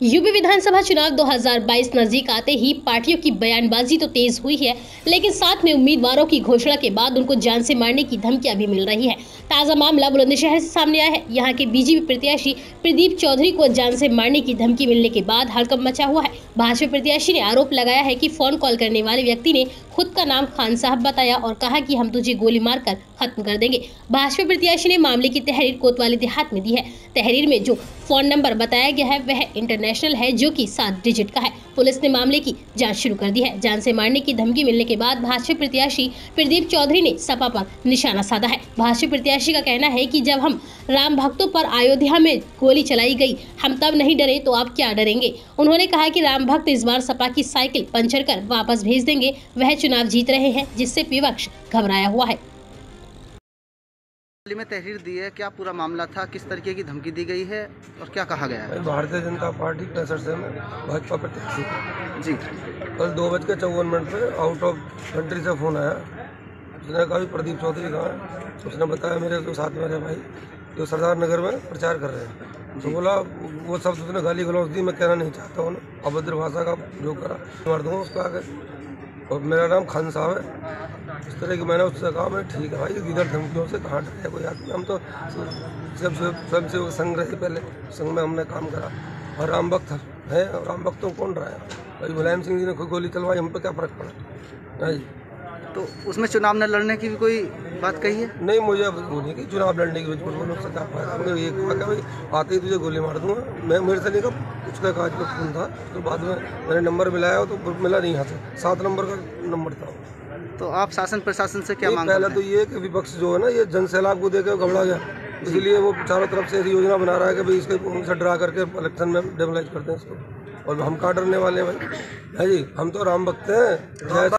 UP विधानसभा चुनाव 2022 नज़दीक आते ही पार्टियों की बयानबाजी तो तेज हुई है, लेकिन साथ में उम्मीदवारों की घोषणा के बाद उनको जान से मारने की धमकियाँ भी मिल रही है। ताज़ा मामला बुलंदशहर से सामने आया है। यहाँ के बीजेपी प्रत्याशी प्रदीप चौधरी को जान से मारने की धमकी मिलने के बाद हड़कम मचा हुआ है। भाजपा प्रत्याशी ने आरोप लगाया है की फ़ोन कॉल करने वाले व्यक्ति ने खुद का नाम खान साहब बताया और कहा कि हम तुझे गोली मारकर खत्म कर देंगे। भाजपा प्रत्याशी ने मामले की तहरीर कोतवाली देहात में दी है। तहरीर में जो फ़ोन नंबर बताया गया है, वह इंटरनेशनल है, जो कि सात डिजिट का है। पुलिस ने मामले की जाँच शुरू कर दी है। जान से मारने की धमकी मिलने के बाद भाजपा प्रत्याशी प्रदीप चौधरी ने सपा पर निशाना साधा है। भाजपा प्रत्याशी का कहना है कि जब हम राम भक्तों पर अयोध्या में गोली चलाई गई, हम तब नहीं डरे तो आप क्या डरेंगे? उन्होंने कहा कि राम भक्त इस बार सपा की साइकिल पंचर कर वापस भेज देंगे। वह चुनाव जीत रहे हैं जिससे विपक्ष घबराया हुआ है। में तहरीर दी है क्या पूरा मामला था? किस तरीके की धमकी दी गई है? और क्या कहा गया है? भारतीय जनता पार्टी कैसर से मैं भाजपा प्रत्याशी जी। कल दो बज के चौवन मिनट पे आउट ऑफ़ कंट्री से फ़ोन आया। उसने कहा प्रदीप चौधरी कहाँ है? उसने बताया मेरे जो साथ मेरे भाई जो सरदार नगर में प्रचार कर रहे हैं। तो बोला वो सब उसने गाली गलौज दी मैं कहना नहीं चाहता हूँ अभद्र भाषा का जो करा मार दूँगा उसको आगे। और मेरा नाम खान साहब है। इस तरह की मैंने उससे कहा मैं ठीक है भाई, इधर धमकियों से कहाँ डरे कोई आदमी? हम तो सब स्वयं सेवक संघ रहे पहले, संघ में हमने काम करा। और राम भक्त है, और राम भक्त तो कौन रहा है भाई मुलायम सिंह जी ने कोई गोली चलवाई, हम पे क्या फ़र्क पड़ा? भाई तो उसमें चुनाव न लड़ने की भी कोई बात कही है? नहीं मुझे अब वो नहीं कि चुनाव लड़ने की उससे क्या फ़ायदा हमने ये कहा कि भाई आते ही तुझे गोली मार दूँगा। मैं मेरे से नहीं कहा उसका काज पे फ़ोन था तो बाद में मैंने नंबर मिलाया तो मिला नहीं यहाँ से। सात नंबर का नंबर था। तो आप शासन प्रशासन से क्या मांग पहले तो ये कि विपक्ष जो है ना ये जन सैलाब को देकर घबरा गया। इसीलिए वो चारों तरफ़ से ऐसी योजना बना रहा है कि भाई इसके उनसे डरा करके इलेक्शन में डेमोलाइज करते हैं इसको। और हम कहाँ डरने वाले हैं भाई। है जी हम तो राम भक्त हैं।